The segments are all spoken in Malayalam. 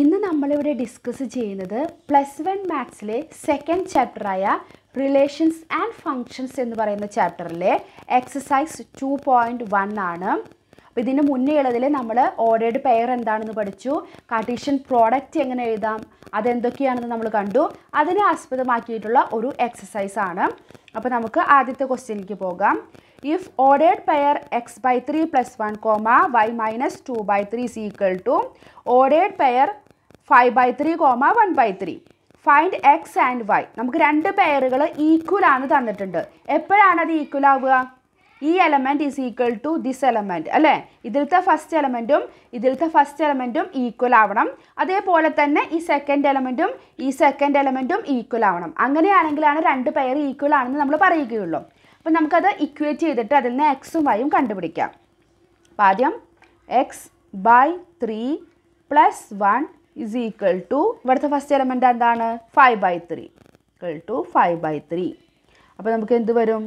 ഇന്ന് നമ്മളിവിടെ ഡിസ്കസ് ചെയ്യുന്നത് പ്ലസ് വൺ മാത്സിലെ സെക്കൻഡ് ചാപ്റ്ററായ റിലേഷൻസ് ആൻഡ് ഫങ്ഷൻസ് എന്ന് പറയുന്ന ചാപ്റ്ററിലെ എക്സസൈസ് ടു പോയിന്റ് വൺ ആണ്. അപ്പോൾ ഇതിന് മുന്നേ ഉള്ളതിൽ നമ്മൾ ഓർഡേഡ് പെയർ എന്താണെന്ന് പഠിച്ചു. കാർട്ടീഷ്യൻ പ്രോഡക്റ്റ് എങ്ങനെ എഴുതാം അതെന്തൊക്കെയാണെന്ന് നമ്മൾ കണ്ടു. അതിനെ ആസ്പദമാക്കിയിട്ടുള്ള ഒരു എക്സസൈസ് ആണ്. അപ്പോൾ നമുക്ക് ആദ്യത്തെ ക്വസ്റ്റ്യനിലേക്ക് പോകാം. If ordered pair x by three plus one comma y minus two by three equal to ordered pair five by three comma one by three find x and y നമുക്ക് രണ്ട് പെയറുകൾ ഈക്വൽ ആണ് തന്നിട്ടുണ്ട്. എപ്പോഴാണ് അത് ഈക്വൽ ആവുക? ഈ element is equal to this element അല്ലേ? ഇതിലത്തെ ഫസ്റ്റ് എലമെന്റും ഇതിലത്തെ ഫസ്റ്റ് എലമെന്റും ഈക്വൽ ആവണം. അതേപോലെ തന്നെ ഈ സെക്കൻഡ് എലമെന്റും ഈ സെക്കൻഡ് എലമെന്റും ഈക്വൽ ആവണം. അങ്ങനെയാണെങ്കിലാണ് രണ്ട് പെയർ ഈക്വൽ ആണെന്ന് നമ്മൾ പറയുകയുള്ളൂ. അപ്പം നമുക്കത് ഇക്വേറ്റ് ചെയ്തിട്ട് അതിൽ നിന്ന് എക്സും വൈയും കണ്ടുപിടിക്കാം. അപ്പം ആദ്യം x by three plus one is equal to ഇവിടുത്തെ ഫസ്റ്റ് എലമെന്റ് എന്താണ്? Five by three equal to five by three അപ്പോൾ നമുക്ക് എന്ത് വരും?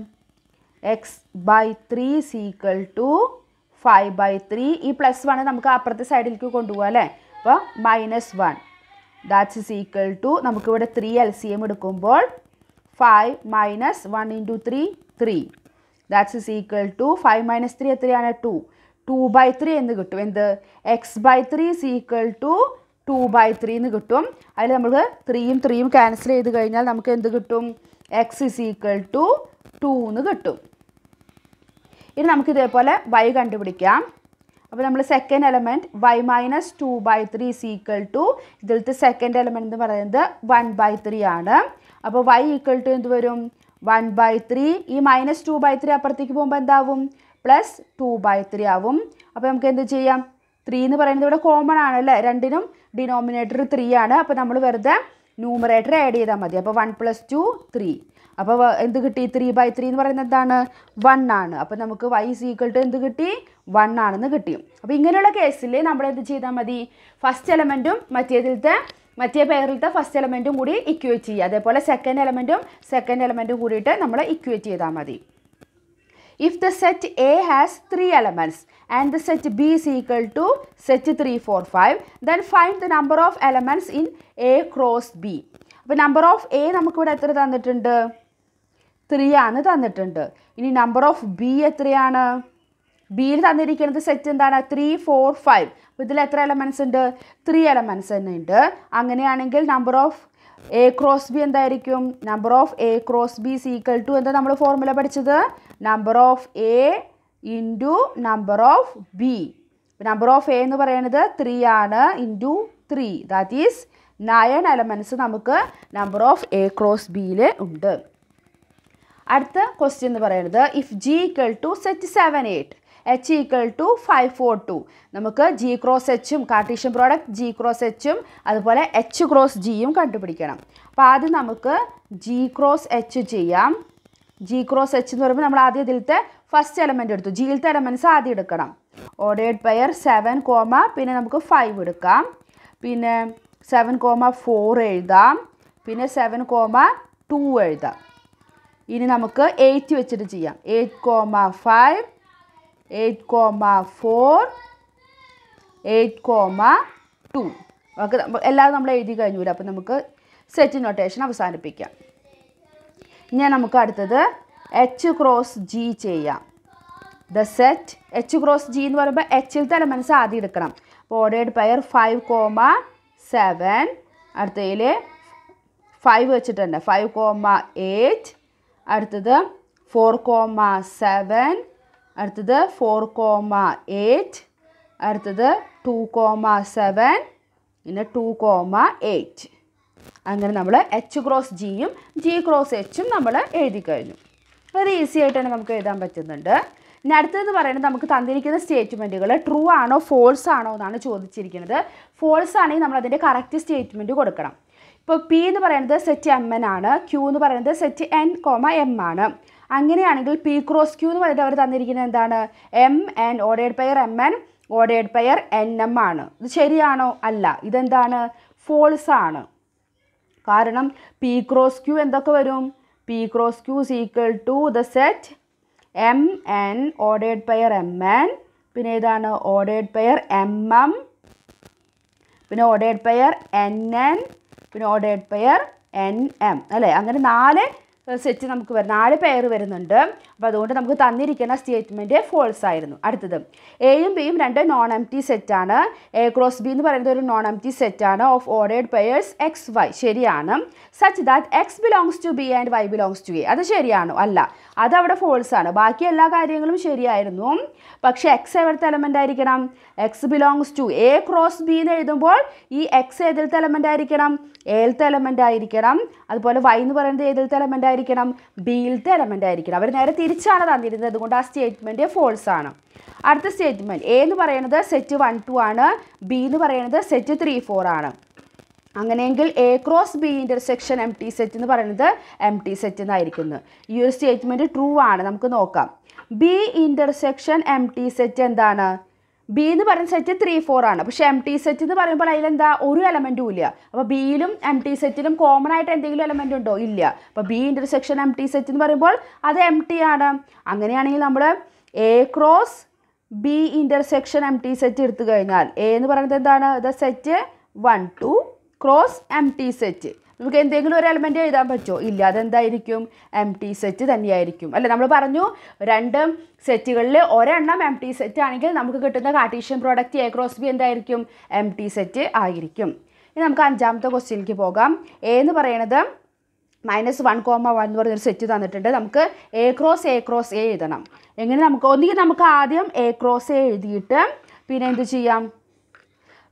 X by three is equal to five by three ഈ പ്ലസ് വൺ നമുക്ക് അപ്പുറത്തെ സൈഡിലേക്ക് കൊണ്ടുപോകാം അല്ലേ? അപ്പോൾ minus one that's is equal to നമുക്കിവിടെ ത്രീ എൽ സി എം എടുക്കുമ്പോൾ five minus one into three three that's is equal to five minus three എത്രയാണ്? ടു ടു ബൈ ത്രീ എന്ന് കിട്ടും. എന്ത്? X by three is equal to two by three എന്ന് കിട്ടും. അതിൽ നമുക്ക് ത്രീയും ത്രീയും ക്യാൻസൽ ചെയ്ത് കഴിഞ്ഞാൽ നമുക്ക് എന്ത് കിട്ടും? X is equal to two എന്ന് കിട്ടും. ഇനി നമുക്ക് ഇതേപോലെ വൈ കണ്ടുപിടിക്കാം. അപ്പോൾ നമ്മൾ second element y minus two by three is equal to ഇതിലത്തെ സെക്കൻഡ് എലമെന്റ് എന്ന് പറയുന്നത് വൺ ബൈ ത്രീ ആണ്. അപ്പോൾ വൈ ഈക്വൽ ടു എന്ത് വരും? വൺ ബൈ ത്രീ ഈ മൈനസ് ടു ബൈ ത്രീ അപ്പുറത്തേക്ക് പോകുമ്പോൾ എന്താവും? പ്ലസ് ടു ബൈ ത്രീ ആവും. അപ്പോൾ നമുക്ക് എന്ത് ചെയ്യാം? ത്രീ എന്ന് പറയുന്നത് ഇവിടെ കോമൺ ആണല്ലേ രണ്ടിനും ഡിനോമിനേറ്റർ ത്രീ ആണ്. അപ്പോൾ നമ്മൾ വെറുതെ ന്യൂമറേറ്റർ ആഡ് ചെയ്താൽ മതി. അപ്പോൾ വൺ പ്ലസ് ടു ത്രീ അപ്പോൾ എന്ത് കിട്ടി? ത്രീ ബൈ ത്രീ എന്ന് പറയുന്നത് എന്താണ്? വൺ ആണ്. അപ്പോൾ നമുക്ക് വൈ equal ടു എന്ത് കിട്ടി? വൺ ആണെന്ന് കിട്ടി. അപ്പോൾ ഇങ്ങനെയുള്ള കേസിൽ നമ്മൾ എന്ത് ചെയ്താൽ മതി? ഫസ്റ്റ് എലമെന്റും മറ്റേതിലത്തെ മറ്റേ പേരിലത്തെ ഫസ്റ്റ് എലമെന്റും കൂടി ഇക്വേറ്റ് ചെയ്യുക. അതേപോലെ സെക്കൻഡ് എലമെന്റും സെക്കൻഡ് എലമെന്റും കൂടിയിട്ട് നമ്മൾ ഇക്വേറ്റ് ചെയ്താൽ മതി. If the set A has three elements and the set B is equal to set 3, 4, 5, then find the number of elements in A cross B. അപ്പോൾ നമ്പർ ഓഫ് എ നമുക്കിവിടെ എത്ര തന്നിട്ടുണ്ട്? ത്രീ ആണ് തന്നിട്ടുണ്ട്. ഇനി നമ്പർ ഓഫ് ബി എത്രയാണ്? ബിയിൽ തന്നിരിക്കുന്നത് സെറ്റ് എന്താണ്? ത്രീ ഫോർ ഫൈവ് അപ്പോൾ ഇതിൽ എത്ര എലമെന്റ്സ് ഉണ്ട്? ത്രീ എലമെന്റ്സ് തന്നെ ഉണ്ട്. അങ്ങനെയാണെങ്കിൽ number of A cross B എന്തായിരിക്കും? Number of A cross B is equal to എന്താ നമ്മൾ ഫോർമുല പഠിച്ചത്? Number of A into number of B number of A എന്ന് പറയുന്നത് ത്രീ ആണ് into three that is nine elements നമുക്ക് നമ്പർ ഓഫ് എ ക്രോസ് ബിയിൽ ഉണ്ട്. അടുത്ത ക്വസ്റ്റ്യൻ എന്ന് പറയുന്നത് if G equal to set seven eight H equal to five four two നമുക്ക് G cross എച്ചും Cartesian product G cross എച്ചും അതുപോലെ എച്ച് ക്രോസ് ജിയും കണ്ടുപിടിക്കണം. അപ്പോൾ ആദ്യം നമുക്ക് ജി ക്രോസ് എച്ച് ചെയ്യാം. ജി ക്രോസ് എച്ച് എന്ന് പറയുമ്പോൾ നമ്മൾ ആദ്യം ഇതിലത്തെ ഫസ്റ്റ് എലമെന്റ് എടുത്തു. ജിയിലത്തെ എലമെന്റ്സ് ആദ്യം എടുക്കണം. ഓഡേഡ് പെയർ സെവൻ കോമ പിന്നെ നമുക്ക് ഫൈവ് എടുക്കാം. പിന്നെ സെവൻ കോമ ഫോർ എഴുതാം. പിന്നെ സെവൻ കോമ ടു എഴുതാം. ഇനി നമുക്ക് എയ്റ്റ് വെച്ചിട്ട് ചെയ്യാം. Eight comma five eight comma four eight comma two. ഒക്കെ എല്ലാവരും നമ്മൾ എഴുതി കഴിഞ്ഞു അപ്പോൾ നമുക്ക് സെറ്റ് നൊട്ടേഷൻ അവസാനിപ്പിക്കാം. ഇനി നമുക്ക് അടുത്തത് എച്ച് ക്രോസ് ജി ചെയ്യാം. The set H cross G എന്ന് പറയുമ്പോൾ എച്ചിലത്തെ മനസ്സ് ആദ്യം എടുക്കണം. അപ്പോൾ ordered pair five comma seven അടുത്തതിൽ ഫൈവ് വെച്ചിട്ടുണ്ട്. ഫൈവ് കോമ എയ്റ്റ് അടുത്തത് ഫോർ കോമ സെവൻ അടുത്തത് ഫോർ കോമ എയ്റ്റ് അടുത്തത് ടു കോമ സെവൻ പിന്നെ ടു കോമ എയ്റ്റ് അങ്ങനെ നമ്മൾ എച്ച് ക്രോസ് ജിയും ജി ക്രോസ് എച്ചും നമ്മൾ എഴുതി കഴിഞ്ഞു. വളരെ ഈസി ആയിട്ട് തന്നെ നമുക്ക് എഴുതാൻ പറ്റുന്നുണ്ട്. ഇനി അടുത്തതെന്ന് പറയുന്നത് നമുക്ക് തന്നിരിക്കുന്ന സ്റ്റേറ്റ്മെന്റുകൾ ട്രൂ ആണോ ഫോൾസ് ആണോ എന്നാണ് ചോദിച്ചിരിക്കുന്നത്. ഫോൾസ് ആണെങ്കിൽ നമ്മൾ അതിന്റെ കറക്റ്റ് സ്റ്റേറ്റ്മെന്റ് കൊടുക്കണം. ഇപ്പോൾ പി എന്ന് പറയുന്നത് സെറ്റ് എം എൻ ആണ്. ക്യൂ എന്ന് പറയുന്നത് സെറ്റ് എൻ കോമ എം ആണ്. അങ്ങനെയാണെങ്കിൽ പി ക്രോസ് ക്യൂ എന്ന് പറയുന്നത് അവർ തന്നിരിക്കുന്നത് എന്താണ്? M n ordered pair m n ordered pair n m ആണ്. ഇത് ശരിയാണോ? അല്ല. ഇതെന്താണ്? ഫോൾസ് ആണ്. കാരണം പി ക്രോസ് ക്യൂ എന്തൊക്കെ വരും? P cross Q is equal to the set m n ordered pair m n പിന്നെ ഏതാണ്? ഓർഡേഡ് പെയർ എം എം പിന്നെ ഓർഡേഡ് പെയർ എൻ എൻ പിന്നെ ഓർഡേഡ് പെയർ എൻ എം അല്ലേ? അങ്ങനെ നാല് സെറ്റ് നമുക്ക് വരും നാല് പെയർ വരുന്നുണ്ട്. അപ്പോൾ അതുകൊണ്ട് നമുക്ക് തന്നിരിക്കുന്ന സ്റ്റേറ്റ്മെന്റ് ഫോൾസ് ആയിരുന്നു. അടുത്തത് എയും ബിയും രണ്ട് നോൺ എം ടി സെറ്റാണ് എ ക്രോസ് ബി എന്ന് പറയുന്നത് ഒരു നോൺ എം ടി സെറ്റാണ് of ordered pairs x y ശരിയാണ്. Such that x belongs to B and y belongs to A അത് ശരിയാണോ? അല്ല. അതവിടെ ഫോൾസ് ആണ്. ബാക്കി എല്ലാ കാര്യങ്ങളും ശരിയായിരുന്നു. പക്ഷേ എക്സ് എവിടുത്തെ എലമെന്റ് ആയിരിക്കണം? X belongs to A cross B എന്ന് എഴുതുമ്പോൾ ഈ എക്സ് ഏതിലത്തെ എലമെന്റ് ആയിരിക്കണം? എയിലത്തെ എലമെന്റ് ആയിരിക്കണം. അതുപോലെ വൈ എന്ന് പറയുന്നത് ഏതിലത്തെ എലമെന്റ് ആയിരിക്കണം? ബിയിലത്തെ എലമെന്റ് ആയിരിക്കണം. അവർ നേരെ തിരിച്ചാണ് തന്നിരുന്നത്. അതുകൊണ്ട് ആ സ്റ്റേറ്റ്മെന്റ് ഫോൾസ് ആണ്. അടുത്ത സ്റ്റേറ്റ്മെന്റ് എ എന്ന് പറയുന്നത് സെറ്റ് വൺ ടു ആണ്. ബി എന്ന് പറയുന്നത് സെറ്റ് ത്രീ ഫോർ ആണ്. അങ്ങനെയെങ്കിൽ A cross B intersection empty set എന്ന് പറയുന്നത് എം ടി സെറ്റ് എന്നായിരിക്കുന്നു. ഈ ഒരു സ്റ്റേറ്റ്മെന്റ് ട്രൂ ആണ്. നമുക്ക് നോക്കാം. B intersection empty set എന്താണ്? ബി എന്ന് പറയുന്ന സെറ്റ് ത്രീ ഫോർ ആണ്. പക്ഷേ എം ടി സെറ്റ് എന്ന് പറയുമ്പോൾ അതിലെന്താ? ഒരു എലമെന്റും ഇല്ല. അപ്പോൾ ബിയിലും എം ടി സെറ്റിലും കോമൺ ആയിട്ട് എന്തെങ്കിലും എലമെന്റ് ഉണ്ടോ? ഇല്ല. അപ്പോൾ B intersection empty set എന്ന് പറയുമ്പോൾ അത് എം ടി ആണ്. അങ്ങനെയാണെങ്കിൽ നമ്മൾ A cross B intersection empty set എടുത്തു കഴിഞ്ഞാൽ എ എന്ന് പറയുന്നത് എന്താണ്? The set one two cross empty set നമുക്ക് എന്തെങ്കിലും ഒരു എലമെന്റ് എഴുതാൻ പറ്റുമോ? ഇല്ല അതെന്തായിരിക്കും? എം ടി സെറ്റ് തന്നെയായിരിക്കും. അല്ല നമ്മൾ പറഞ്ഞു രണ്ട് സെറ്റുകളിൽ ഒരെണ്ണം എം ടി സെറ്റ് ആണെങ്കിൽ നമുക്ക് കിട്ടുന്ന Cartesian product A cross B എന്തായിരിക്കും? എം ടി സെറ്റ് ആയിരിക്കും. ഇനി നമുക്ക് അഞ്ചാമത്തെ ക്വസ്റ്റ്യനിലേക്ക് പോകാം. എ എന്ന് പറയുന്നത് മൈനസ് വൺ കോമ വൺ എന്ന് പറഞ്ഞൊരു സെറ്റ് തന്നിട്ടുണ്ട്. നമുക്ക് A cross A cross A എഴുതണം. എങ്ങനെ നമുക്ക് ഒന്നുകിൽ നമുക്ക് ആദ്യം എ ക്രോസ് എ എഴുതിയിട്ട് പിന്നെ എന്ത് ചെയ്യാം?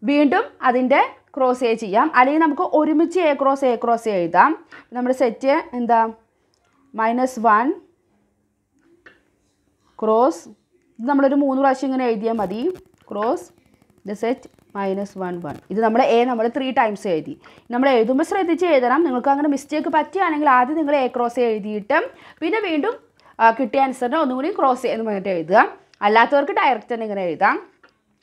വീണ്ടും അതിന്റെ ക്രോസ് എ ചെയ്യാം. അല്ലെങ്കിൽ നമുക്ക് ഒരുമിച്ച് എ ക്രോസ് എ ക്രോസ് എഴുതാം. നമ്മുടെ സെറ്റ് എന്താ? മൈനസ് വൺ ക്രോസ് ഇത് നമ്മളൊരു മൂന്ന് പ്രാവശ്യം ഇങ്ങനെ എഴുതിയാൽ മതി. Cross the set minus one one ഇത് നമ്മൾ എ നമ്മൾ ത്രീ ടൈംസ് എഴുതി. നമ്മൾ എഴുതുമ്പോൾ ശ്രദ്ധിച്ച് എഴുതണം. നിങ്ങൾക്ക് അങ്ങനെ മിസ്റ്റേക്ക് പറ്റുകയാണെങ്കിൽ ആദ്യം നിങ്ങൾ എ ക്രോസ് എഴുതിയിട്ട് പിന്നെ വീണ്ടും കിട്ടിയ ആൻസറിനെ ഒന്നുകൂടി ക്രോസ് എന്ന് പറഞ്ഞിട്ട് എഴുതുക. അല്ലാത്തവർക്ക് ഡയറക്റ്റ് തന്നെ ഇങ്ങനെ എഴുതാം.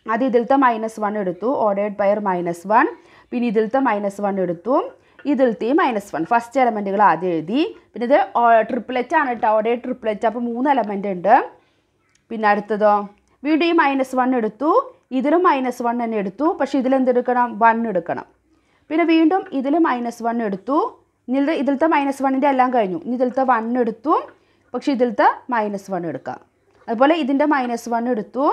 അത് ഇതിലത്തെ മൈനസ് വൺ എടുത്തു. ഓർഡേഡ് പയർ മൈനസ് വൺ പിന്നെ ഇതിലത്തെ മൈനസ് വൺ എടുത്തു. ഇതിലത്തെയും മൈനസ് വൺ ഫസ്റ്റ് എലമെന്റുകൾ ആദ്യം എഴുതി. പിന്നെ ഇത് ട്രിപ്ലറ്റ് ആണ് കേട്ടോ ഓർഡേഡ് ട്രിപ്ലറ്റ് അപ്പോൾ മൂന്ന് എലമെന്റ് ഉണ്ട്. പിന്നെ അടുത്തതോ? വീണ്ടും ഈ മൈനസ് വൺ എടുത്തു. ഇതിലും മൈനസ് വൺ തന്നെ എടുത്തു. പക്ഷേ ഇതിലെന്തെടുക്കണം വൺ എടുക്കണം. പിന്നെ വീണ്ടും ഇതിൽ മൈനസ് വൺ എടുത്തു. ഇതിൽ ഇതിലത്തെ മൈനസ് വണ്ണിന്റെ എല്ലാം കഴിഞ്ഞു. ഇനി ഇതിലത്തെ വൺ എടുത്തു. പക്ഷേ ഇതിലത്തെ മൈനസ് വൺ എടുക്കാം. അതുപോലെ ഇതിന്റെ മൈനസ് വൺ എടുത്തു.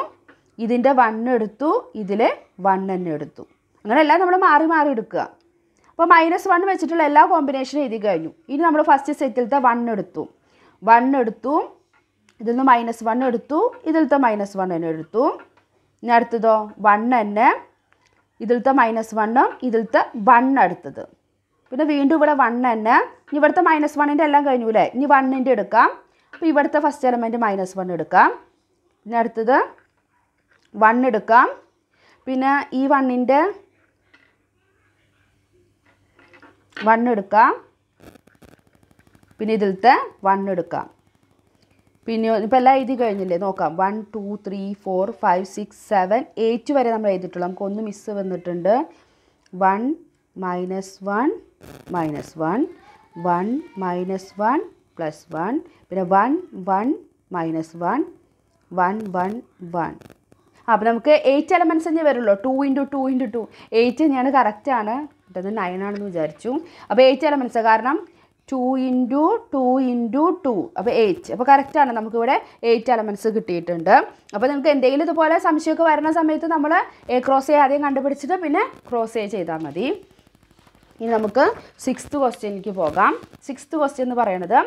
ഇതിന്റെ വൺ എടുത്തു ഇതിൽ വൺ തന്നെ എടുത്തു. അങ്ങനെയല്ല നമ്മൾ മാറി മാറി എടുക്കുക. അപ്പോൾ മൈനസ് വൺ വെച്ചിട്ടുള്ള എല്ലാ കോമ്പിനേഷനും എഴുതി കഴിഞ്ഞു. ഇനി നമ്മൾ ഫസ്റ്റ് സെറ്റിലത്തെ വൺ എടുത്തു. വൺ എടുത്തു ഇതിൽ നിന്ന് മൈനസ് വൺ എടുത്തു ഇതിലത്തെ മൈനസ് വൺ തന്നെ എടുത്തു. ഇനി അടുത്തതോ? വൺ തന്നെ. ഇതിലത്തെ മൈനസ് വണ്ണും ഇതിലത്തെ വൺ അടുത്തത്. പിന്നെ വീണ്ടും ഇവിടെ വൺ തന്നെ. ഇനി ഇവിടുത്തെ മൈനസ് വണ്ണിന്റെ എല്ലാം കഴിഞ്ഞു അല്ലേ ഇനി വണ്ണിന്റെ എടുക്കാം. അപ്പോൾ ഇവിടുത്തെ ഫസ്റ്റ് എലമെന്റ് മൈനസ് വൺ എടുക്കാം. പിന്നെ അടുത്തത്? വൺ എടുക്കാം. പിന്നെ ഈ വണ്ണിന്റെ വൺ എടുക്കാം. പിന്നെ ഇതിലത്തെ വൺ എടുക്കാം. പിന്നെ ഇപ്പം എല്ലാം എഴുതി കഴിഞ്ഞില്ലേ? നോക്കാം. One two three four five six seven eight വരെ നമ്മൾ എഴുതിയിട്ടുള്ളൂ. നമുക്ക് ഒന്ന് മിസ്സ് വന്നിട്ടുണ്ട്. One minus one minus one one minus one plus one പിന്നെ one one minus one one one one അപ്പോൾ നമുക്ക് എയ്റ്റ് എലമെന്റ്സ് തന്നെ വരുള്ളൂ. Two into two into two eight ഞാൻ കറക്റ്റാണ് ഇട്ടത് നയൻ ആണെന്ന് വിചാരിച്ചു. അപ്പോൾ എയ്റ്റ് എലമെന്റ്സ് കാരണം two into two into two അപ്പോൾ എയ്റ്റ് അപ്പോൾ കറക്റ്റാണ് നമുക്കിവിടെ എയ്റ്റ് എലമെന്റ്സ് കിട്ടിയിട്ടുണ്ട്. അപ്പോൾ നിങ്ങൾക്ക് എന്തെങ്കിലും ഇതുപോലെ സംശയമൊക്കെ വരുന്ന സമയത്ത് നമ്മൾ എ ക്രോസ് എ ആദ്യം കണ്ടുപിടിച്ചിട്ട് പിന്നെ ക്രോസ് എ ചെയ്താൽ മതി. ഇനി നമുക്ക് സിക്സ്ത് ക്വസ്റ്റ്യനിലേക്ക് പോകാം. സിക്സ്ത് ക്വസ്റ്റ്യൻ എന്ന് പറയുന്നത്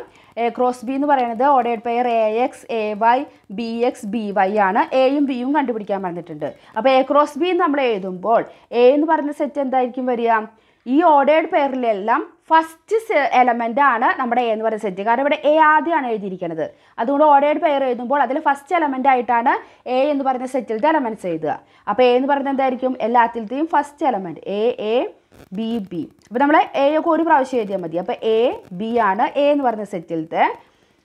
എ ക്രോസ് ബി എന്ന് പറയുന്നത് ഓഡേഡ് pair A x A y B x B y ആണ്. എയും ബിയും കണ്ടുപിടിക്കാൻ പറഞ്ഞിട്ടുണ്ട്. അപ്പോൾ എ ക്രോസ് ബി നമ്മൾ എഴുതുമ്പോൾ എ എന്ന് പറയുന്ന സെറ്റ് എന്തായിരിക്കും വരിക? ഈ ഓർഡേഡ് പെയറിലെല്ലാം ഫസ്റ്റ് എലമെന്റ് ആണ് നമ്മുടെ എ എന്ന് പറയുന്ന സെറ്റ് കാരണം ഇവിടെ എ ആദ്യമാണ് എഴുതിയിരിക്കുന്നത്. അതുകൊണ്ട് ഓർഡേഡ് പെയർ എഴുതുമ്പോൾ അതിൽ ഫസ്റ്റ് എലമെന്റ് ആയിട്ടാണ് എ എന്ന് പറയുന്ന സെറ്റിലത്തെ എലമെന്റ്സ് എഴുതുക. അപ്പോൾ എ എന്ന് പറയുന്നത് എന്തായിരിക്കും? എല്ലാത്തിലത്തെയും first element A A B B അപ്പോൾ നമ്മൾ എ ഒക്കെ ഒരു പ്രാവശ്യം എഴുതിയാൽ മതി. അപ്പോൾ എ ബി ആണ് എ എന്ന് പറയുന്ന സെറ്റിലത്തെ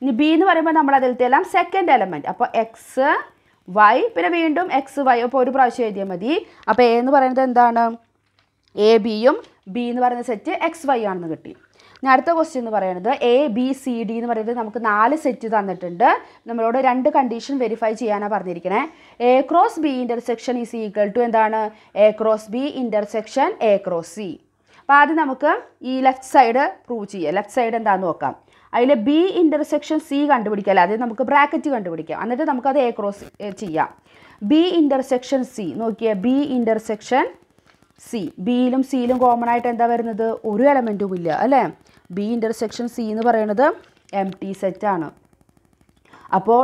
ഇനി ബി എന്ന് പറയുമ്പോൾ നമ്മൾ അതിലത്തെ എല്ലാം സെക്കൻഡ് എലമെന്റ് അപ്പോൾ എക്സ് വൈ പിന്നെ വീണ്ടും എക്സ് വൈ അപ്പോൾ ഒരു പ്രാവശ്യം എഴുതിയാൽ മതി. അപ്പോൾ എ എന്ന് പറയുന്നത് എന്താണ്? എ ബിയും ബി എന്ന് പറയുന്ന സെറ്റ് എക്സ് വൈ ആണെന്ന് കിട്ടി. ഇനി അടുത്ത ക്വസ്റ്റ്യൻ എന്ന് പറയുന്നത് എ ബി സി ഡി എന്ന് പറയുന്നത് നമുക്ക് നാല് സെറ്റ് തന്നിട്ടുണ്ട്. നമ്മളോട് രണ്ട് കണ്ടീഷൻ വെരിഫൈ ചെയ്യാനാണ് പറഞ്ഞിരിക്കണേ. A cross B intersection is equal to എന്താണ്? A cross B intersection A cross C അപ്പോൾ ആദ്യം നമുക്ക് ഈ ലെഫ്റ്റ് സൈഡ് പ്രൂവ് ചെയ്യാം. ലെഫ്റ്റ് സൈഡ് എന്താണെന്ന് നോക്കാം. അതിൽ ബി ഇന്റർസെക്ഷൻ സി കണ്ടുപിടിക്കാം ആദ്യം നമുക്ക് ബ്രാക്കറ്റ് കണ്ടുപിടിക്കാം. എന്നിട്ട് നമുക്കത് എ ക്രോസ് ചെയ്യാം. ബി ഇന്റർസെക്ഷൻ സി നോക്കിയാൽ ബി ഇന്റർസെക്ഷൻ സി ബിയിലും സിയിലും കോമൺ ആയിട്ട് എന്താ വരുന്നത്? ഒരു എലമെന്റും ഇല്ല അല്ലേ? ബി ഇന്റർസെക്ഷൻ സി എന്ന് പറയുന്നത് എം ടി സെറ്റാണ് അപ്പോൾ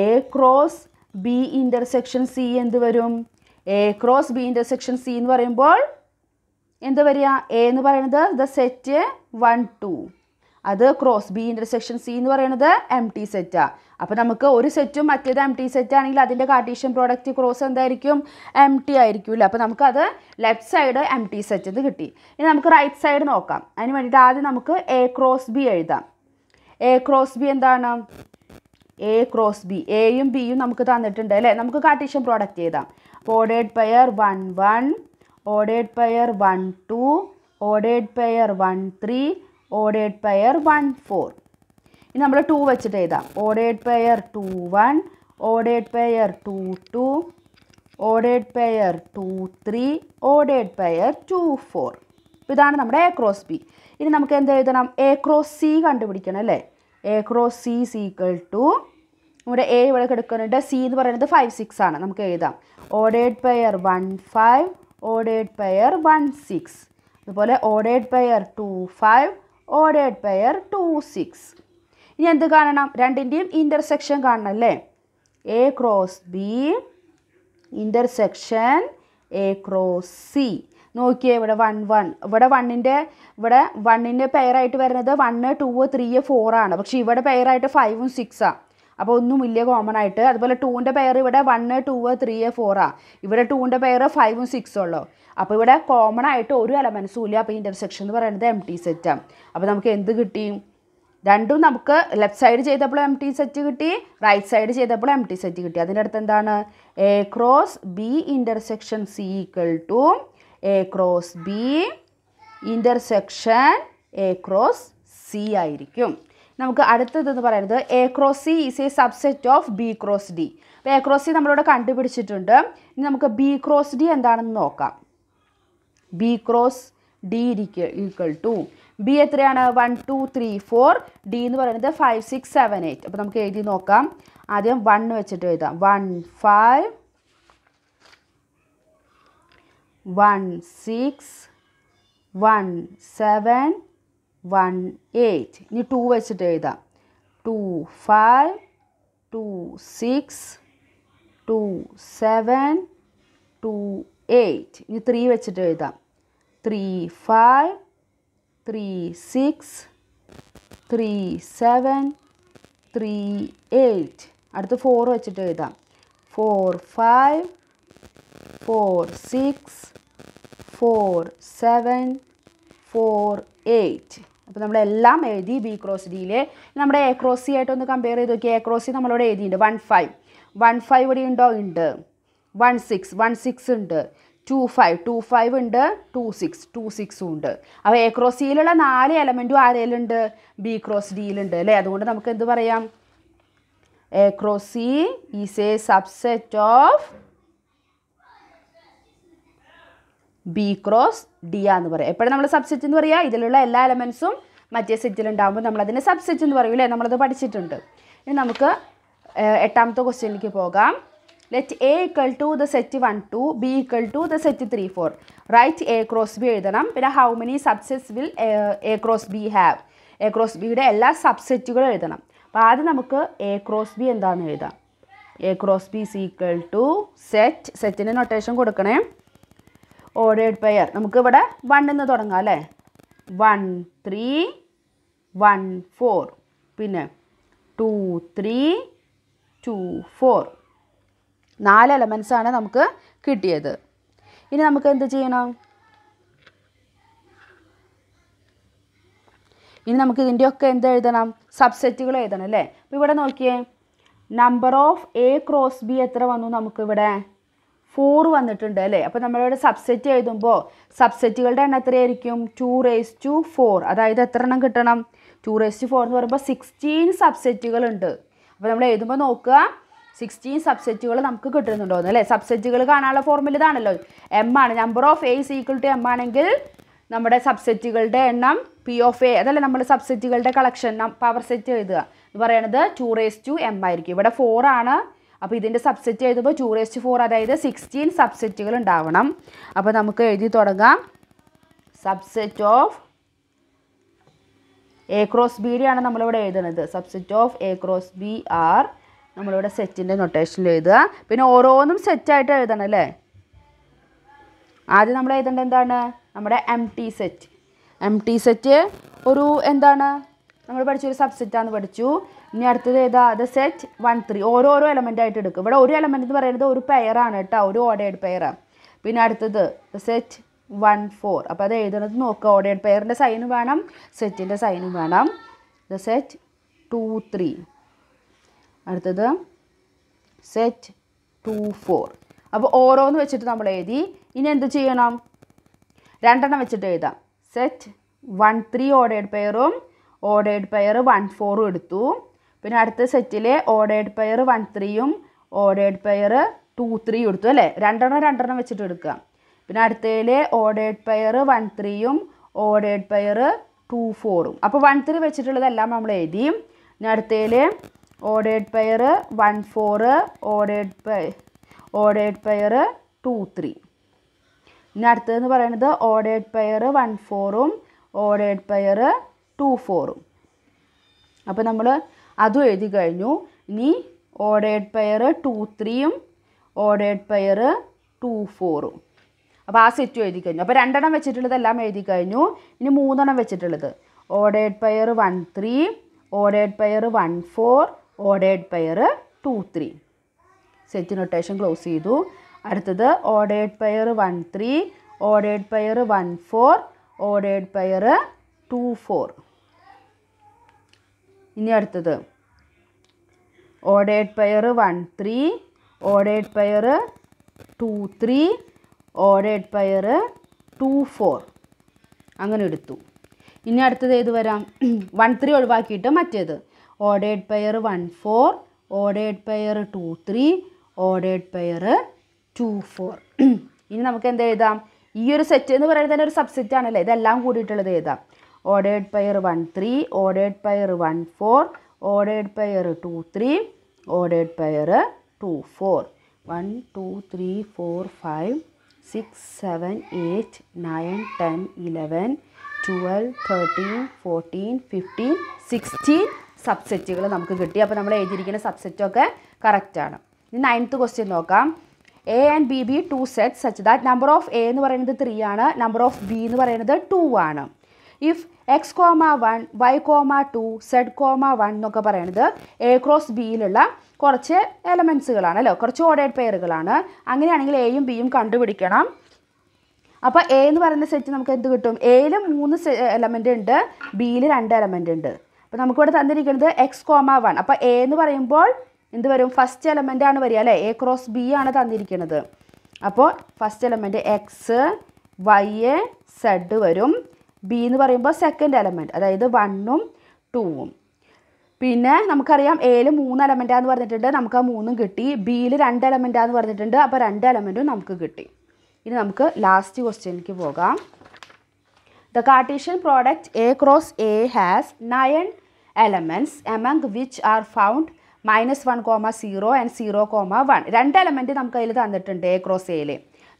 A cross B intersection C എന്ത് വരും? A cross B intersection C എന്ന് പറയുമ്പോൾ എന്ത് വരിക? എ എന്ന് പറയുന്നത് ദ സെറ്റ് വൺ ടു അത് ക്രോസ് ബി ഇന്റർസെക്ഷൻ സി എന്ന് പറയുന്നത് എം ടി സെറ്റാണ് അപ്പോൾ നമുക്ക് ഒരു സെറ്റും മറ്റേത് എം ടി സെറ്റ് ആണെങ്കിൽ അതിന്റെ കാർട്ടീഷ്യൻ പ്രോഡക്റ്റ് ക്രോസ് എന്തായിരിക്കും? എം ടി ആയിരിക്കില്ല? അപ്പോൾ നമുക്കത് left side empty set എന്ന് കിട്ടി. ഇനി നമുക്ക് റൈറ്റ് സൈഡ് നോക്കാം. അതിന് വേണ്ടിയിട്ട് ആദ്യം നമുക്ക് എ ക്രോസ് ബി എഴുതാം. എ ക്രോസ് ബി എന്താണ്? എ ക്രോസ് ബി എയും ബിയും നമുക്ക് തന്നിട്ടുണ്ട് അല്ലേ? നമുക്ക് Cartesian product ചെയ്താം ഓഡേഡ് pair one one ഓഡേഡ് pair one two ഓഡേഡ് pair one three ഓഡേഡ് pair one four ഇനി നമ്മൾ ടു വെച്ചിട്ട് എഴുതാം. ഓഡേഡ് pair to one ഓഡേഡ് pair to to ഓഡേഡ് pair two three ഓഡേഡ് pair to four ഇതാണ് നമ്മുടെ എ ക്രോസ് ബി ഇനി നമുക്ക് എന്ത് എഴുതണം? എ ക്രോസ് സി കണ്ടുപിടിക്കണം അല്ലേ? A cross C is equal to നമ്മുടെ എ ഇവിടെ കിടക്കുന്നുണ്ട്. സി എന്ന് പറയുന്നത് ഫൈവ് സിക്സ് ആണ്. നമുക്ക് എഴുതാം. ഓഡേഡ് pair one five ഓഡേഡ് pair one six അതുപോലെ ഓഡേഡ് pair to five ഓഡേഡ് pair to six ഇനി എന്ത് കാണണം? രണ്ടിന്റെയും ഇന്റർസെക്ഷൻ കാണണം അല്ലേ A cross B intersection A cross C നോക്കിയേ ഇവിടെ വൺ വൺ ഇവിടെ വണ്ണിന്റെ ഇവിടെ വണ്ണിന്റെ പെയറായിട്ട് വരുന്നത് വണ്ണ് ടു ത്രീ ഫോർ ആണ്. പക്ഷേ ഇവിടെ പെയറായിട്ട് ഫൈവും സിക്സാണ് അപ്പോൾ ഒന്നും ഒന്നുമില്ല കോമൺ ആയിട്ട് അതുപോലെ ടൂവിന്റെ പെയർ ഇവിടെ വണ്ണ് ടു ത്രീ ഫോറാണ് ഇവിടെ ടൂവിന്റെ പെയർ ഫൈവും സിക്സും ഉള്ളൂ. അപ്പോൾ ഇവിടെ കോമൺ ആയിട്ട് ഒരു എലമെൻസും ഇല്ല. അപ്പോൾ ഇന്റർസെക്ഷൻ എന്ന് പറയുന്നത് എം ടി സെറ്റാണ് അപ്പോൾ നമുക്ക് എന്ത് കിട്ടി? രണ്ടും നമുക്ക് ലെഫ്റ്റ് സൈഡ് ചെയ്തപ്പോൾ എം ടി സെറ്റ് കിട്ടി റൈറ്റ് സൈഡ് ചെയ്തപ്പോൾ എം ടി സെറ്റ് കിട്ടി. അതിന്റെ അടുത്ത് എന്താണ്? A cross B intersection C equal to A cross B intersection A cross C ആയിരിക്കും. നമുക്ക് അടുത്തതെന്ന് പറയുന്നത് A cross C is a subset of B cross D അപ്പോൾ എ ക്രോസ് സി നമ്മളിവിടെ കണ്ടുപിടിച്ചിട്ടുണ്ട്. ഇനി നമുക്ക് ബി ക്രോസ് ഡി എന്താണെന്ന് നോക്കാം. B cross D equal to B എത്രയാണ്? One two three four D എന്ന് പറയുന്നത് ഫൈവ് സിക്സ് സെവൻ എയ്റ്റ് അപ്പോൾ നമുക്ക് എഴുതി നോക്കാം. ആദ്യം വൺ വെച്ചിട്ട് എഴുതാം. One five one six one seven one eight ഇനി ടു വെച്ചിട്ട് എഴുതാം. Two five two six two seven two eight ഇനി ത്രീ വെച്ചിട്ട് എഴുതാം. Three five three six three seven three eight അടുത്ത് ഫോർ വെച്ചിട്ട് എഴുതാം. Four five four six four seven four eight അപ്പോൾ നമ്മളെല്ലാം എഴുതി ബി ക്രോസ് ഡിയിലെ നമ്മുടെ എ ക്രോസ് സി ആയിട്ടൊന്ന് കമ്പയർ ചെയ്ത് നോക്കി എ ക്രോസ് സി നമ്മളോട് എഴുതിയിട്ടുണ്ട്. വൺ ഫൈവ് വൺ ഫൈവ് ഇവിടെ ഉണ്ടോ? ഉണ്ട്. വൺ സിക്സ് വൺ സിക്സ് ഉണ്ട്. ടു ഫൈവ് ടു ഫൈവ് ഉണ്ട് ടു സിക്സ് ടു സിക്സും ഉണ്ട്. അപ്പോൾ എ ക്രോസ് സിയിലുള്ള നാല് എലമെന്റും ആരേലുണ്ട്? ബി ക്രോസ് ഡിയിലുണ്ട് അല്ലേ? അതുകൊണ്ട് നമുക്ക് എന്ത് പറയാം? A cross C is a subset of B cross D ആന്ന് പറയാം. എപ്പോഴും നമ്മൾ സബ്സെറ്റ് എന്ന് പറയുക ഇതിലുള്ള എല്ലാ എലമെൻസും മറ്റേ സെറ്റിൽ ഉണ്ടാകുമ്പോൾ നമ്മളതിനെ സബ്സെറ്റ് എന്ന് പറയും അല്ലേ? നമ്മളത് പഠിച്ചിട്ടുണ്ട്. ഇനി നമുക്ക് എട്ടാമത്തെ ക്വസ്റ്റ്യനിലേക്ക് പോകാം. Let A equal to the set one two B equal to the set three four write A cross B എഴുതണം. പിന്നെ how many subsets will A cross B have A cross ബിയുടെ എല്ലാ സബ്സെറ്റുകളും എഴുതണം. അപ്പോൾ ആദ്യം നമുക്ക് എ ക്രോസ് ബി എന്താണെന്ന് എഴുതാം. A cross B is equal to set സെറ്റിന് നൊട്ടേഷൻ കൊടുക്കണേ. ഓർഡേഡ് പെയർ നമുക്ക് ഇവിടെ വണ്ണിൽ നിന്ന് തുടങ്ങാം അല്ലേ? വൺ ത്രീ വൺ ഫോർ പിന്നെ ടു ത്രീ ടു ഫോർ നാല് എലമെൻസ് ആണ് നമുക്ക് കിട്ടിയത്. ഇനി നമുക്ക് എന്ത് ചെയ്യണം? ഇനി നമുക്ക് ഇതിന്റെയൊക്കെ എന്ത് എഴുതണം? സബ്സെറ്റുകൾ എഴുതണം അല്ലേ? അപ്പോൾ ഇവിടെ നോക്കിയേ. Number of A cross B എത്ര വന്നു നമുക്കിവിടെ? ഫോർ വന്നിട്ടുണ്ട് അല്ലേ? അപ്പോൾ നമ്മളിവിടെ സബ്സെറ്റ് എഴുതുമ്പോൾ സബ്സെറ്റുകളുടെ എണ്ണം എത്രയായിരിക്കും? ടു റേസ് ടു ഫോർ അതായത് എത്ര എണ്ണം കിട്ടണം? ടു റേസ് ടു ഫോർ എന്ന് പറയുമ്പോൾ സിക്സ്റ്റീൻ സബ്സെറ്റുകളുണ്ട് അപ്പോൾ നമ്മൾ എഴുതുമ്പോൾ നോക്കുക. സിക്സ്റ്റീൻ സബ്സെറ്റുകൾ നമുക്ക് കിട്ടുന്നുണ്ടോ അല്ലേ? സബ്സെറ്റുകൾ കാണാനുള്ള ഫോർമുല ഇതാണല്ലോ. എം ആണ്. Number of A equal to M ആണെങ്കിൽ നമ്മുടെ സബ്സെറ്റുകളുടെ എണ്ണം പി ഓഫ് എ അതല്ല നമ്മൾ സബ്സെറ്റുകളുടെ കളക്ഷൻ പവർ സെറ്റ് എഴുതുക. എന്ന് പറയുന്നത് ടു റേസ് ടു എം ആയിരിക്കും. ഇവിടെ ഫോർ ആണ്. അപ്പോൾ ഇതിന്റെ സബ്സെറ്റ് എഴുതുമ്പോൾ ടു റേസ് ടു ഫോർ അതായത് സിക്സ്റ്റീൻ സബ്സെറ്റുകൾ ഉണ്ടാവണം. അപ്പോൾ നമുക്ക് എഴുതി തുടങ്ങാം. സബ്സെറ്റ് ഓഫ് എ ക്രോസ് ബിയുടെയാണ് നമ്മളിവിടെ എഴുതുന്നത് subset of A cross B are നമ്മളിവിടെ സെറ്റിന്റെ നൊട്ടേഷനിൽ എഴുതുക. പിന്നെ ഓരോന്നും സെറ്റായിട്ട് എഴുതണം അല്ലേ? ആദ്യം നമ്മൾ എഴുതേണ്ടത് എന്താണ്? നമ്മുടെ empty set empty set ഒരു എന്താണ്? നമ്മൾ പഠിച്ചൊരു സബ്സെറ്റാന്ന് പഠിച്ചു. ഇനി അടുത്തത് ഏതാ? അത് സെറ്റ് വൺ ത്രീ ഓരോരോ എലമെന്റ് ആയിട്ട് എടുക്കും. ഇവിടെ ഒരു എലമെന്റ് എന്ന് പറയുന്നത് ഒരു പെയറാണ് കേട്ടോ. ഒരു ഓഡേഡ് പെയറാണ് പിന്നെ അടുത്തത് സെറ്റ് വൺ ഫോർ അപ്പോൾ അത് എഴുതുന്നത് നോക്കുക ഓഡേഡ് പെയറിന്റെ സൈനും വേണം സെറ്റിന്റെ സൈനും വേണം. ദ സെറ്റ് ടു ത്രീ അടുത്തത് സെറ്റ് ടു ഫോർ അപ്പോൾ ഓരോന്ന് വെച്ചിട്ട് നമ്മൾ എഴുതി. ഇനി എന്ത് ചെയ്യണം? രണ്ടെണ്ണം വെച്ചിട്ട് എഴുതാം. സെറ്റ് വൺ ത്രീ ഓർഡേഡ് പെയറും ഓർഡേഡ് പെയർ വൺ ഫോറും എടുത്തു. പിന്നെ അടുത്ത സെറ്റിലെ ഓർഡേഡ് പെയർ വൺ ത്രീയും ഓർഡേഡ് പെയർ ടു ത്രീ എടുത്തു അല്ലേ? രണ്ടെണ്ണം രണ്ടെണ്ണം വെച്ചിട്ട് എടുക്കുക. പിന്നെ അടുത്തതിലെ ഓർഡേഡ് പെയർ വൺ ത്രീയും ഓർഡേഡ് പെയർ ടു ഫോറും അപ്പോൾ വൺ ത്രീ വെച്ചിട്ടുള്ളതെല്ലാം നമ്മൾ എഴുതി. പിന്നെ അടുത്തതിൽ ordered pair one four ordered പെ ഓർഡേഡ് പെയർ ടു ത്രീ ഇനി അടുത്തതെന്ന് പറയുന്നത് ഓർഡേഡ് പെയർ വൺ ഫോറും ഓർഡേഡ് പെയർ ടു ഫോറും അപ്പോൾ നമ്മൾ അതും എഴുതി കഴിഞ്ഞു. ഇനി ഓർഡേഡ് പെയർ ടു ത്രീയും ഓർഡേഡ് പെയർ ടു ഫോറും അപ്പോൾ ആ സെറ്റും എഴുതി കഴിഞ്ഞു. അപ്പോൾ രണ്ടെണ്ണം വെച്ചിട്ടുള്ളത് എല്ലാം എഴുതി കഴിഞ്ഞു. ഇനി മൂന്നെണ്ണം വെച്ചിട്ടുള്ളത്. Ordered pair one three ordered pair one four ordered pair two three. Set notation close ചെയ്തു. അടുത്തത് ഓഡേഡ് pair one three ഓഡേഡ് pair one four ഓഡേഡ് pair to four. ഇനി അടുത്തത്. ഓഡേഡ് pair one three ഓഡേഡ് pair two three ഓഡേഡ് pair to four. അങ്ങനെ എടുത്തു. ഇനി അടുത്തത് ഏത് വരാം? വൺ ത്രീ ഒഴിവാക്കിയിട്ട് മറ്റേത്. Ordered pair one four ഓഡേഡ് pair two three ഓഡേഡ് pair to four. ഇനി നമുക്ക് എന്ത് എഴുതാം? ഈ ഒരു സെറ്റ് എന്ന് പറയുന്നത് തന്നെ ഒരു സബ്സെറ്റ് ആണല്ലേ? ഇതെല്ലാം കൂടിയിട്ടുള്ളത് എഴുതാം. ഓഡേഡ് pair one three ഓഡേഡ് pair one four ഓഡേഡ് pair two three ഓഡേഡ് pair to four. One two three four five six seven eight nine ten Eleven twelve thirteen fourteen fifteen sixteen സബ്സെറ്റുകൾ നമുക്ക് കിട്ടി. അപ്പോൾ നമ്മൾ എഴുതിയിരിക്കുന്ന സബ്സെറ്റൊക്കെ കറക്റ്റാണ് ഇനി നയൻത്ത് ക്വസ്റ്റ്യൻ നോക്കാം. A and B B to set such that number of A എന്ന് പറയുന്നത് ത്രീ ആണ്. നമ്പർ ഓഫ് ബി എന്ന് പറയുന്നത് ടു ആണ്. If X comma one Y comma two Z comma one എന്നൊക്കെ പറയുന്നത് എ ക്രോസ് ബിയിലുള്ള കുറച്ച് എലമെൻസുകളാണ് അല്ലോ? കുറച്ച് ഓർഡേഡ് പെയറുകളാണ് അങ്ങനെയാണെങ്കിൽ എയും ബിയും കണ്ടുപിടിക്കണം. അപ്പോൾ എ എന്ന് പറയുന്ന സെറ്റ് നമുക്ക് എന്ത് കിട്ടും? എയിൽ മൂന്ന് എലമെന്റ് ഉണ്ട്. ബിയിൽ രണ്ട് എലമെന്റ് ഉണ്ട്. അപ്പോൾ നമുക്കിവിടെ തന്നിരിക്കുന്നത് എക്സ് കോമ വൺ അപ്പോൾ എ എന്ന് പറയുമ്പോൾ എന്ത് വരും? ഫസ്റ്റ് എലമെന്റ് ആണ് വരിക അല്ലേ? എ ക്രോസ് ബി ആണ് തന്നിരിക്കുന്നത്. അപ്പോൾ first element X Y A Z വരും. ബി എന്ന് പറയുമ്പോൾ സെക്കൻഡ് എലമെന്റ് അതായത് വണ്ണും ടൂവും പിന്നെ നമുക്കറിയാം എയിൽ മൂന്ന് എലമെന്റാന്ന് പറഞ്ഞിട്ടുണ്ട്. നമുക്ക് ആ മൂന്നും കിട്ടി. ബിയിൽ രണ്ട് എലമെന്റാന്ന് പറഞ്ഞിട്ടുണ്ട്. അപ്പോൾ രണ്ട് എലമെന്റും നമുക്ക് കിട്ടി. ഇനി നമുക്ക് ലാസ്റ്റ് ക്വസ്റ്റ്യനിലേക്ക് പോകാം. The Cartesian product A cross A has nine elements among which are found minus one comma zero and zero comma one രണ്ട് എലമെന്റ് നമുക്ക് അതിൽ തന്നിട്ടുണ്ട് എ ക്രോസ് എയിൽ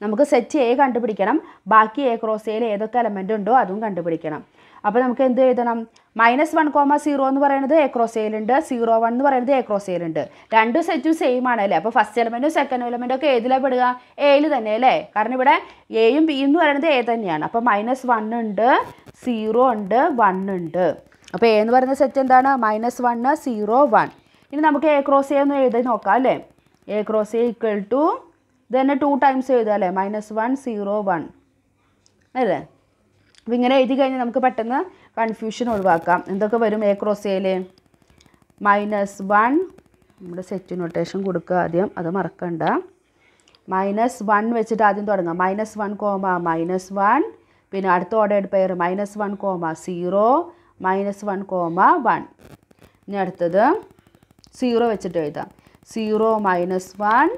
നമുക്ക് സെറ്റ് എ കണ്ടുപിടിക്കണം. ബാക്കി എ ക്രോസ് എയിൽ ഏതൊക്കെ എലമെന്റ് ഉണ്ടോ അതും കണ്ടുപിടിക്കണം. അപ്പോൾ നമുക്ക് എന്ത് എഴുതണം? മൈനസ് വൺ കോമ സീറോ എന്ന് പറയുന്നത് എ ക്രോസ് എയിലുണ്ട് സീറോ വൺ എന്ന് പറയുന്നത് എ ക്രോസ് എയിലുണ്ട് രണ്ട് സെറ്റും സെയിം ആണ് അല്ലേ? അപ്പോൾ ഫസ്റ്റ് എലമെന്റും സെക്കൻഡ് എലമെന്റും ഒക്കെ ഏതിലാണ് പെടുക? എയിൽ തന്നെ അല്ലേ? കാരണം ഇവിടെ എയും ബിയും എന്ന് പറയുന്നത് എ തന്നെയാണ്. അപ്പോൾ മൈനസ് വൺ ഉണ്ട് സീറോ ഉണ്ട് വൺ ഉണ്ട്. അപ്പോൾ എ എന്ന് പറയുന്ന സെറ്റ് എന്താണ്? മൈനസ് വണ്ണ് സീറോ വൺ ഇനി നമുക്ക് എ ക്രോസ് എ ഒന്ന് എഴുതി നോക്കാം അല്ലേ? A cross A equal to ഇത് തന്നെ ടു ടൈംസ് എഴുതുക അല്ലേ? മൈനസ് വൺ സീറോ വൺ അല്ലേ? അപ്പോൾ ഇങ്ങനെ എഴുതി കഴിഞ്ഞാൽ നമുക്ക് പെട്ടെന്ന് കൺഫ്യൂഷൻ ഒഴിവാക്കാം. എന്തൊക്കെ വരും എ ക്രോസ് എയിൽ മൈനസ് വൺ നമ്മുടെ സെറ്റ് നൊട്ടേഷൻ കൊടുക്കുക ആദ്യം. അത് മറക്കണ്ട. മൈനസ് വൺ വെച്ചിട്ട് ആദ്യം തുടങ്ങാം. Minus one comma minus one പിന്നെ അടുത്ത ordered pair minus one comma zero minus one comma one ഇനി അടുത്തത് സീറോ വെച്ചിട്ട് എഴുതാം. Zero minus one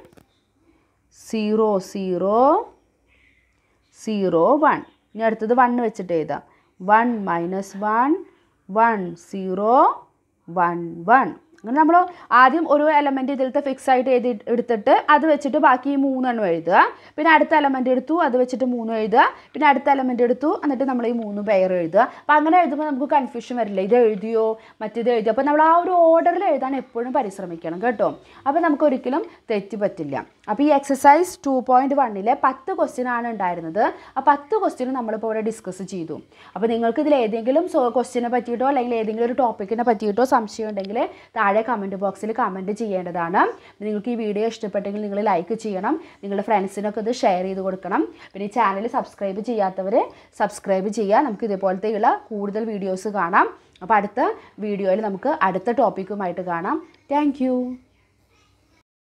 zero zero zero one ഇനി അടുത്തത് വൺ വെച്ചിട്ട് എഴുതാം. One minus one one zero one one അങ്ങനെ നമ്മൾ ആദ്യം ഒരു എലമെന്റ് ഇതിലത്തെ ഫിക്സ് ആയിട്ട് എഴുതി എടുത്തിട്ട് അത് വെച്ചിട്ട് ബാക്കി മൂന്നെണ്ണം എഴുതുക. പിന്നെ അടുത്ത എലമെന്റ് എടുത്തു അത് വെച്ചിട്ട് മൂന്നും എഴുതുക. പിന്നെ അടുത്ത എലമെന്റ് എടുത്തു എന്നിട്ട് നമ്മൾ ഈ മൂന്ന് പെയർ എഴുതുക. അപ്പോൾ അങ്ങനെ എഴുതുമ്പോൾ നമുക്ക് കൺഫ്യൂഷൻ വരില്ല? ഇത് എഴുതിയോ? മറ്റേത് എഴുതിയോ? അപ്പോൾ നമ്മൾ ആ ഒരു ഓർഡറിൽ എഴുതാൻ എപ്പോഴും പരിശ്രമിക്കണം കേട്ടോ. അപ്പോൾ നമുക്ക് ഒരിക്കലും തെറ്റ് പറ്റില്ല. അപ്പോൾ ഈ എക്സസൈസ് ടു പോയിന്റ് വണ്ണിലെ പത്ത് ക്വസ്റ്റ്യൻ ആണ് ഉണ്ടായിരുന്നത്. ആ പത്ത് ക്വസ്റ്റ്യൻ നമ്മളിപ്പോൾ ഇവിടെ ഡിസ്കസ് ചെയ്തു. അപ്പോൾ നിങ്ങൾക്ക് ഇതിൽ ഏതെങ്കിലും ക്വസ്റ്റ്യനെ പറ്റിയിട്ടോ അല്ലെങ്കിൽ ഏതെങ്കിലും ഒരു ടോപ്പിക്കിനെ പറ്റിയിട്ടോ സംശയം ഉണ്ടെങ്കിൽ താഴെ കമന്റ് ബോക്സിൽ കമന്റ് ചെയ്യേണ്ടതാണ്. നിങ്ങൾക്ക് ഈ വീഡിയോ ഇഷ്ടപ്പെട്ടെങ്കിൽ നിങ്ങൾ ലൈക്ക് ചെയ്യണം. നിങ്ങളുടെ ഫ്രണ്ട്സിനൊക്കെ ഇത് ഷെയർ ചെയ്ത് കൊടുക്കണം. പിന്നെ ചാനൽ സബ്സ്ക്രൈബ് ചെയ്യാത്തവർ സബ്സ്ക്രൈബ് ചെയ്യുക. നമുക്ക് ഇതുപോലത്തെയുള്ള കൂടുതൽ വീഡിയോസ് കാണാം. അപ്പോൾ അടുത്ത വീഡിയോയിൽ നമുക്ക് അടുത്ത ടോപ്പിക്കുമായിട്ട് കാണാം. താങ്ക്